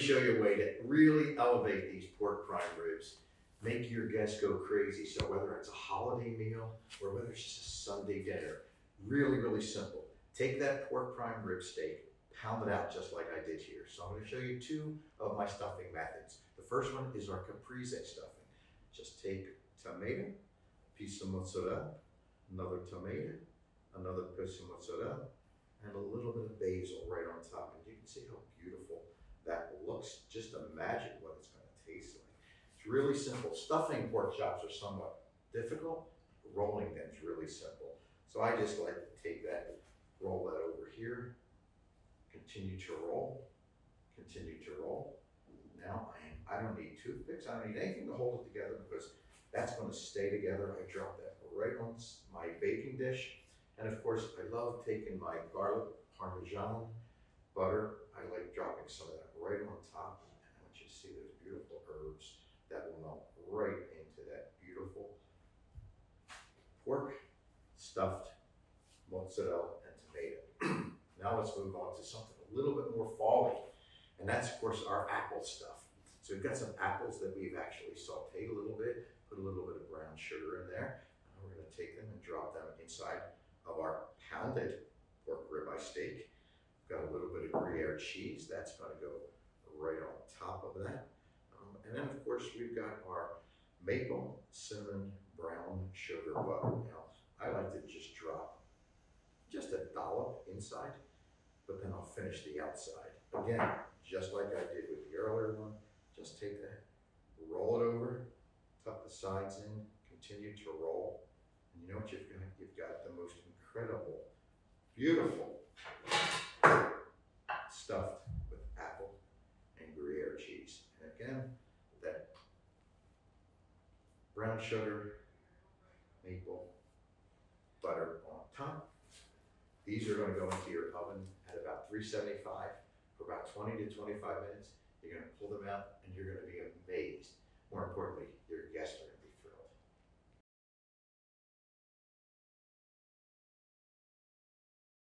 show you a way to really elevate these pork prime ribs. Make your guests go crazy. So whether it's a holiday meal or whether it's just a Sunday dinner, really, really simple. Take that pork prime rib steak, pound it out just like I did here. So I'm gonna show you two of my stuffing methods. The first one is our caprese stuffing. Just take tomato, piece of mozzarella, another tomato, another piece of mozzarella, and a little bit of basil right on top. And you can see how beautiful Just imagine what it's gonna taste like. It's really simple. Stuffing pork chops are somewhat difficult. Rolling them is really simple. So I just like to take that, roll that over here, continue to roll, continue to roll. Now I, I don't need toothpicks, I don't need anything to hold it together because that's gonna stay together. I drop that right on my baking dish. And of course, I love taking my garlic parmesan butter. I like dropping some of that right on top. And I want you to see those beautiful herbs that will melt right into that beautiful pork stuffed mozzarella and tomato. now let's move on to something a little bit more folly. And that's of course our apple stuff. So we've got some apples that we've actually sauteed a little bit, put a little bit of brown sugar in there. And we're gonna take them and drop them inside of our pounded pork ribeye steak. We've got a little bit of Gruyere cheese, that's gonna go right on top of that. Um, and then of course, we've got our maple cinnamon brown sugar butter. Now, I like to just drop just a dollop inside, but then I'll finish the outside. Again, just like I did with the earlier one, just take that, roll it over, tuck the sides in, continue to roll. And you know what you've got? You've got the most incredible, beautiful stuffed with apple and Gruyere cheese. And again, that brown sugar, maple, butter on top. These are gonna go into your oven at about three seventy-five for about twenty to twenty-five minutes. You're gonna pull them out and you're gonna be amazed. More importantly,